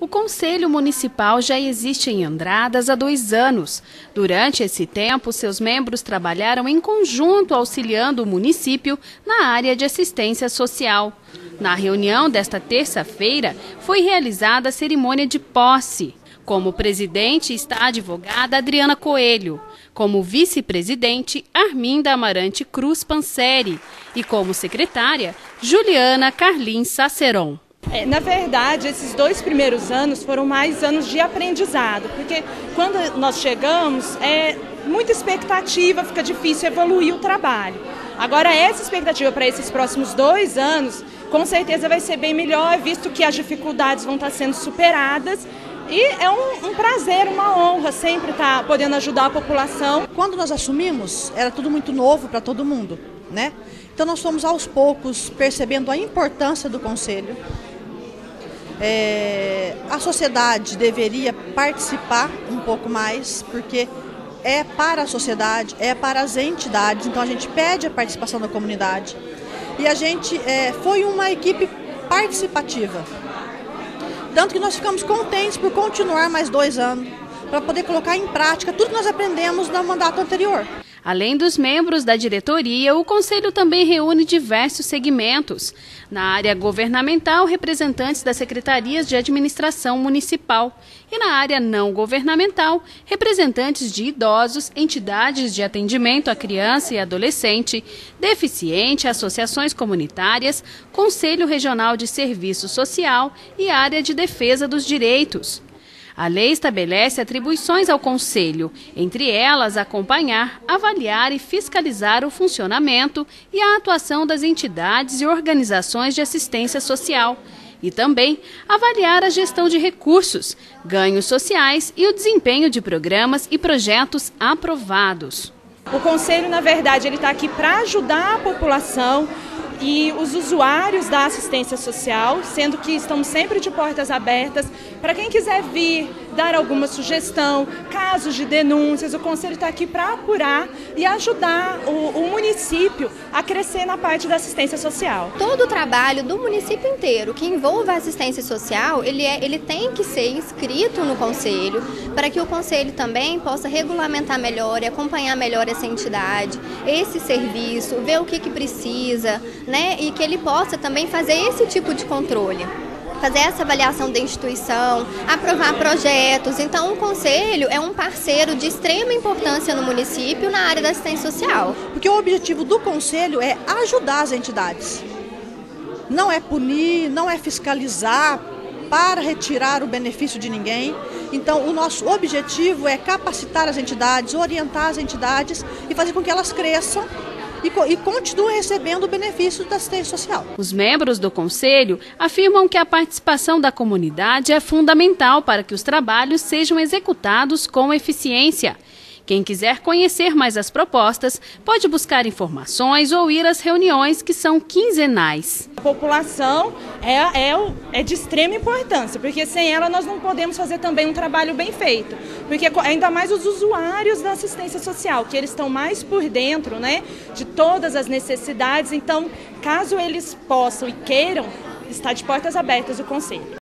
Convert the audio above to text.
O Conselho Municipal já existe em Andradas há dois anos. Durante esse tempo, seus membros trabalharam em conjunto auxiliando o município na área de assistência social. Na reunião desta terça-feira, foi realizada a cerimônia de posse. Como presidente está a advogada Adriana Coelho. Como vice-presidente, Arminda Amarante Cruz Panseri. E como secretária, Juliana Carlin Saceron. É, na verdade, esses dois primeiros anos foram mais anos de aprendizado, porque quando nós chegamos, é muita expectativa, fica difícil evoluir o trabalho. Agora, essa expectativa para esses próximos dois anos, com certeza vai ser bem melhor, visto que as dificuldades vão estar sendo superadas. E é um, um prazer, uma honra sempre estar podendo ajudar a população. Quando nós assumimos, era tudo muito novo para todo mundo, né? Então nós fomos aos poucos percebendo a importância do conselho, é, a sociedade deveria participar um pouco mais, porque é para a sociedade, é para as entidades, então a gente pede a participação da comunidade. E a gente é, foi uma equipe participativa. Tanto que nós ficamos contentes por continuar mais dois anos, para poder colocar em prática tudo que nós aprendemos no mandato anterior. Além dos membros da diretoria, o Conselho também reúne diversos segmentos. Na área governamental, representantes das secretarias de administração municipal. E na área não governamental, representantes de idosos, entidades de atendimento à criança e adolescente, deficiente, associações comunitárias, Conselho Regional de Serviço Social e área de defesa dos direitos. A lei estabelece atribuições ao Conselho, entre elas acompanhar, avaliar e fiscalizar o funcionamento e a atuação das entidades e organizações de assistência social e também avaliar a gestão de recursos, ganhos sociais e o desempenho de programas e projetos aprovados. O conselho, na verdade, ele está aqui para ajudar a população e os usuários da assistência social, sendo que estamos sempre de portas abertas para quem quiser vir dar alguma sugestão, casos de denúncias, o Conselho está aqui para apurar e ajudar o, o, município a crescer na parte da assistência social. Todo o trabalho do município inteiro que envolva a assistência social, ele, é, ele tem que ser inscrito no Conselho, para que o Conselho também possa regulamentar melhor e acompanhar melhor essa entidade, esse serviço, ver o que, que precisa, né, e que ele possa também fazer esse tipo de controle fazer essa avaliação da instituição, aprovar projetos. Então, o Conselho é um parceiro de extrema importância no município na área da assistência social. Porque o objetivo do Conselho é ajudar as entidades. Não é punir, não é fiscalizar para retirar o benefício de ninguém. Então, o nosso objetivo é capacitar as entidades, orientar as entidades e fazer com que elas cresçam e, e continua recebendo o benefício da assistência social. Os membros do Conselho afirmam que a participação da comunidade é fundamental para que os trabalhos sejam executados com eficiência. Quem quiser conhecer mais as propostas, pode buscar informações ou ir às reuniões que são quinzenais. A população é, é, é de extrema importância, porque sem ela nós não podemos fazer também um trabalho bem feito. Porque ainda mais os usuários da assistência social, que eles estão mais por dentro né, de todas as necessidades. Então, caso eles possam e queiram, está de portas abertas o Conselho.